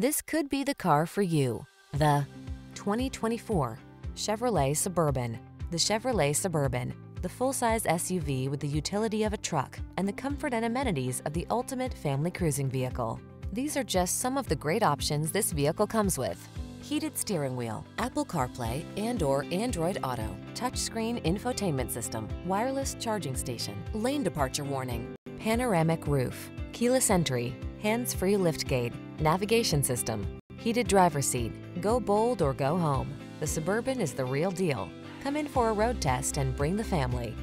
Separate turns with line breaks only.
This could be the car for you. The 2024 Chevrolet Suburban. The Chevrolet Suburban, the full-size SUV with the utility of a truck and the comfort and amenities of the ultimate family cruising vehicle. These are just some of the great options this vehicle comes with. Heated steering wheel, Apple CarPlay and or Android Auto, touchscreen infotainment system, wireless charging station, lane departure warning, panoramic roof, keyless entry, hands-free liftgate, navigation system, heated driver seat. Go bold or go home. The Suburban is the real deal. Come in for a road test and bring the family.